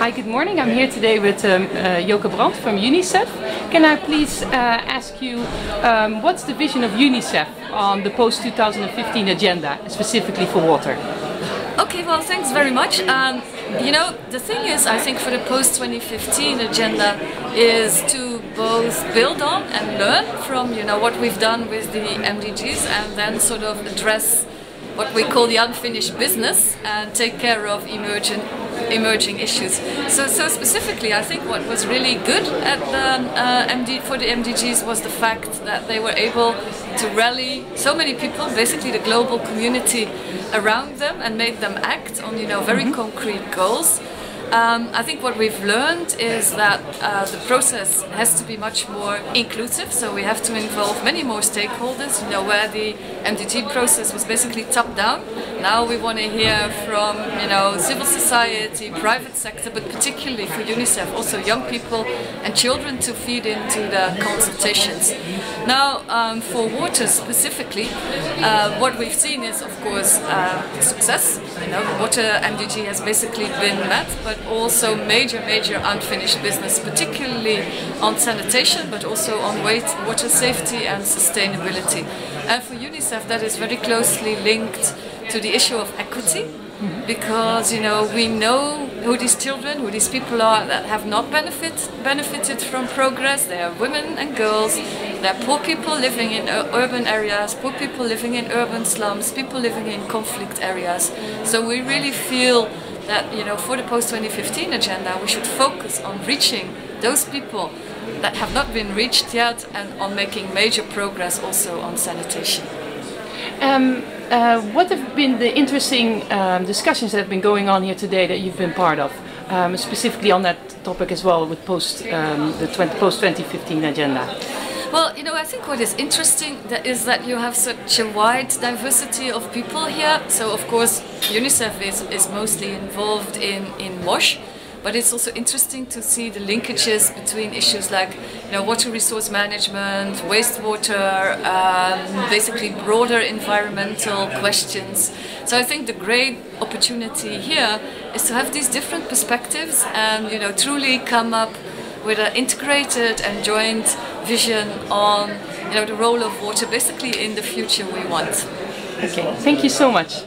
Hi, good morning. I'm here today with um, uh, Yoka Brandt from UNICEF. Can I please uh, ask you um, what's the vision of UNICEF on the post 2015 agenda, specifically for water? Okay, well, thanks very much. Um, you know, the thing is, I think for the post 2015 agenda is to both build on and learn from, you know, what we've done with the MDGs and then sort of address what we call the unfinished business and take care of emergent emerging issues. So, so specifically, I think what was really good at the uh, MD for the MDGs was the fact that they were able to rally so many people, basically the global community around them, and make them act on you know very mm -hmm. concrete goals. Um, I think what we've learned is that uh, the process has to be much more inclusive, so we have to involve many more stakeholders. You know, where the MDG process was basically top down, now we want to hear from you know civil society, private sector, but particularly for UNICEF, also young people and children to feed into the consultations. Now, um, for water specifically, uh, what we've seen is, of course, uh, success. You know, water MDG has basically been met, but also major, major unfinished business, particularly on sanitation, but also on water safety and sustainability. And for UNICEF, that is very closely linked to the issue of equity mm-hmm. because you know we know who these children, who these people are that have not benefit, benefited from progress. They are women and girls. They're poor people living in urban areas, poor people living in urban slums, people living in conflict areas. So we really feel that you know for the post 2015 agenda we should focus on reaching those people that have not been reached yet and on making major progress also on sanitation. Um, uh, what have been the interesting um, discussions that have been going on here today that you've been part of, um, specifically on that topic as well with post um, the 20, post 2015 agenda? Well, you know, I think what is interesting is that you have such a wide diversity of people here. So, of course, UNICEF is, is mostly involved in, in WASH, but it's also interesting to see the linkages between issues like you know, water resource management, wastewater, um, basically broader environmental questions. So I think the great opportunity here is to have these different perspectives and you know truly come up with an integrated and joint vision on you know the role of water basically in the future we want. Okay, thank you so much.